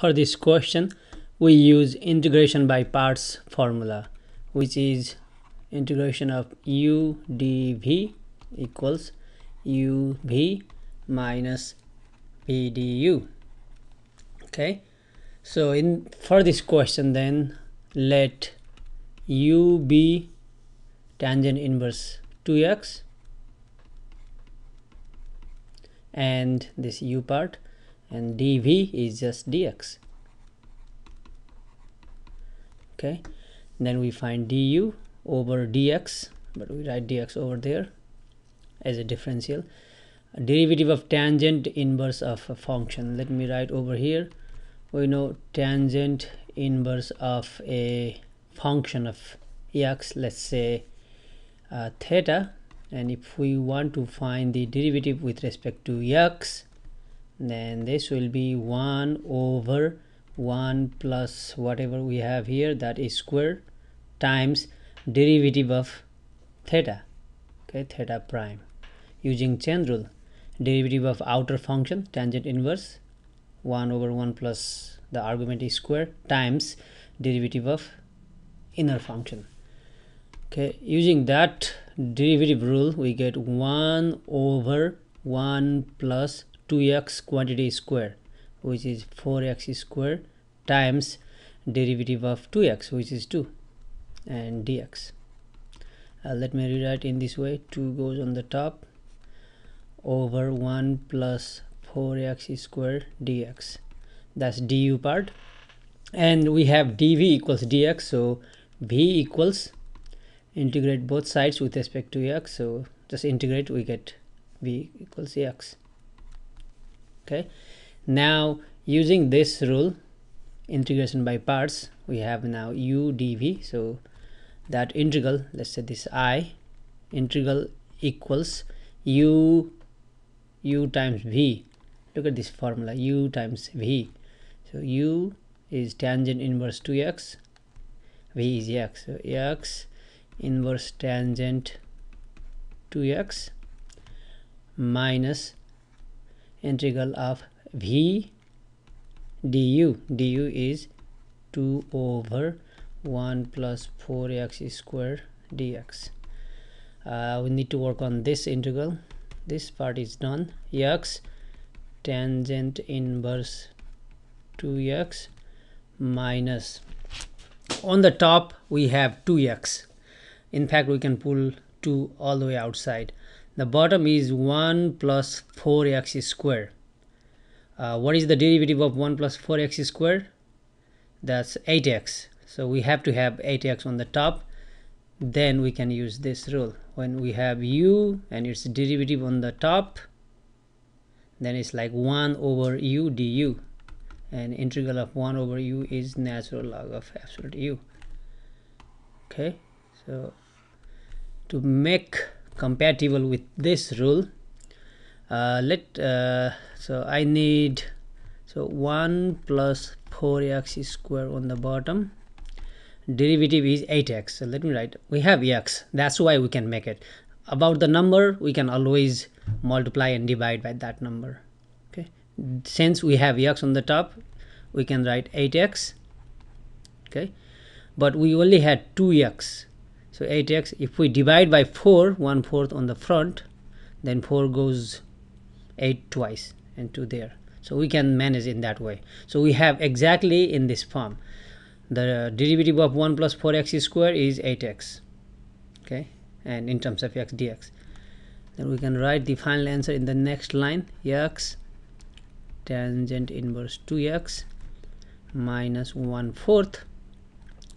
for this question we use integration by parts formula which is integration of u dv equals uv minus v du okay? So in for this question then let u be tangent inverse 2x and this u part and dv is just dx. Okay. Then we find du over dx but we write dx over there as a differential. A derivative of tangent inverse of a function. Let me write over here. We know tangent inverse of a function of x let's say uh, theta. And if we want to find the derivative with respect to x then this will be 1 over 1 plus whatever we have here that is square times derivative of theta okay theta prime. Using chain rule derivative of outer function tangent inverse 1 over 1 plus the argument is square times derivative of inner function. Okay using that derivative rule we get 1 over 1 plus 2x quantity square which is 4x square times derivative of 2x which is 2 and dx. Uh, let me rewrite in this way. 2 goes on the top over 1 plus 4x square dx. That's du part. And we have dv equals dx so v equals integrate both sides with respect to x. So just integrate we get v equals x okay. Now using this rule integration by parts we have now u dv. So that integral let's say this i integral equals u u times v. Look at this formula u times v. So u is tangent inverse 2x v is x. So x inverse tangent 2x minus integral of v du. Du is 2 over 1 plus 4x square dx. Uh, we need to work on this integral. This part is done. X tangent inverse 2x minus. On the top we have 2x in fact we can pull 2 all the way outside the bottom is 1 plus 4x square. Uh, what is the derivative of 1 plus 4x square? That's 8x so we have to have 8x on the top. Then we can use this rule. When we have u and its derivative on the top then it's like 1 over u du. And integral of 1 over u is natural log of absolute u. Okay so to make compatible with this rule. Uh, let uh, so I need so 1 plus 4x square on the bottom. Derivative is 8x so let me write we have x. That's why we can make it. About the number we can always multiply and divide by that number. Okay. Since we have x on the top we can write 8x okay. But we only had 2x so 8x if we divide by 4 1 fourth on the front then 4 goes 8 twice into there. So we can manage in that way. So we have exactly in this form the derivative of 1 plus 4x square is 8x okay and in terms of x dx. Then we can write the final answer in the next line x tangent inverse 2x minus 1 fourth.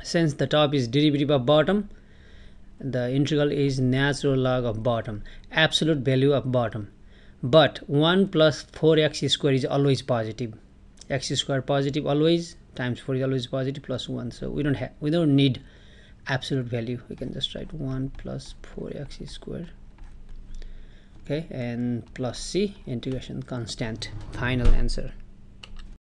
Since the top is derivative of bottom the integral is natural log of bottom absolute value of bottom. But 1 plus 4x square is always positive. X square positive always times 4 is always positive plus 1 so we don't have we don't need absolute value. We can just write 1 plus 4x square okay and plus c integration constant final answer